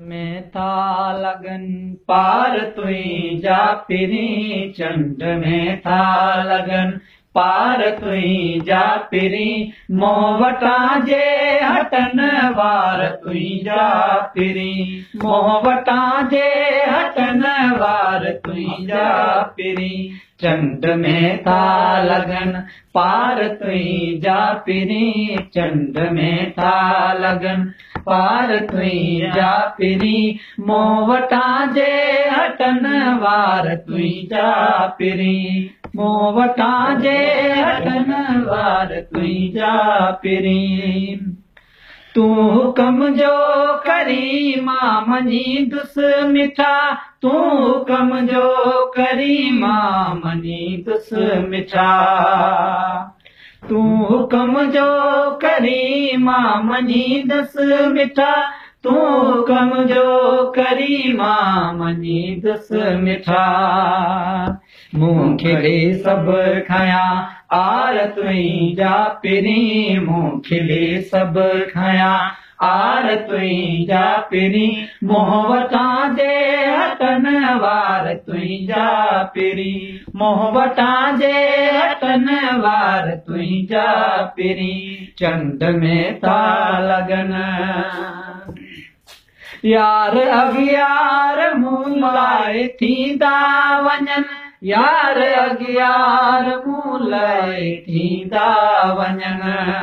में था लगन पार तुई जा पिरी, चंड में था लगन पार तुई जा पिरी। मोहवटा जे हटन वार तुई जा पिरी। मोहवटा जे हटन वार तुई जा पिरी। चंड में था लगन पार तुई जा पिरी। चंड में था लगन पार तुई जा पिरी मोवटा जे हटन वार तुई जा पिरी मोवटा जे हटन वार तुई जा पिरी तू जो करी मनी दुस मिठा तू जो करी मनी दुस मिठा تون جو ڪري مان دس مٺا. تون جو ڪري مان دس مٺا. مون کلي سڀ کيان آر تئي جا پري. مون کلي سڀ کيان آر تئي جا پري. موهوٽا جي تئي جا پري. موهوٽا جي هٽن वार तुई जा पिरी चंड में था लगन। यार अगियार मूलाए थींदा वञनि यार अगियार मूलाए थींदा वञनि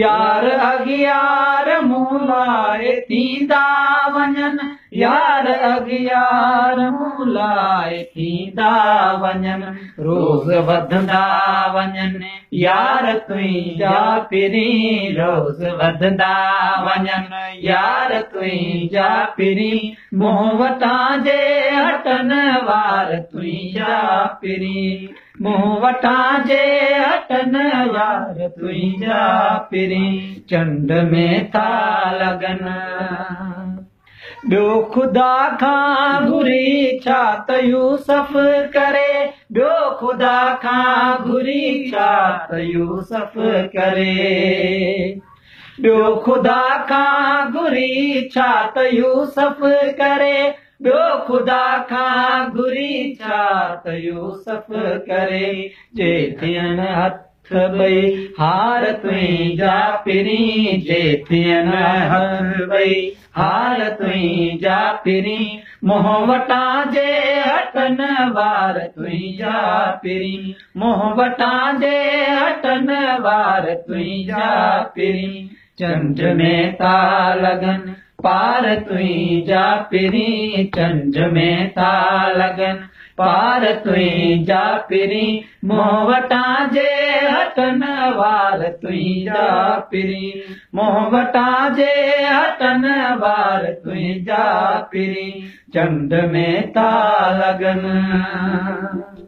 यार अगियार मूलाए थींदा वञनि यार मूलाए थींदा वञनि रोज़ वधंदा वञनि। यार तुई जा पिरी रोज़ वधंदा वञनि। यार तुई जा पिरी मोहवटा जे हटन वार तुई जा पिरी। मोहवटा जे हटन वार तुई जा पिरी चंड में था लगन ٻيو خدا کان گهري ڇا ته يوسف ڪري. ٻيو خدا کان گهري ڇا ته يوسف ڪري. ٻيو خدا کان گهري ڇا ته يوسف ڪري. ٻيو خدا کان گهري ڇا ته يوسف ڪري. جي ٿين هٿ ॿई हार तुई जा पिरी जे थियनि हथ ॿई हार तुई जा पिरी मोहवटा जे हटन वार तुई जा पिरी मोहवटा जे हटन वार तुई जा पिरी चंड में था लगन पार तुई पिरी चंड में था लगन। पार तुई जा पिरी मोहवटा जे हटन वार तुई जा पिरी। मोहवटा जे हटन वार तुई जा पिरी। चंड में था लगन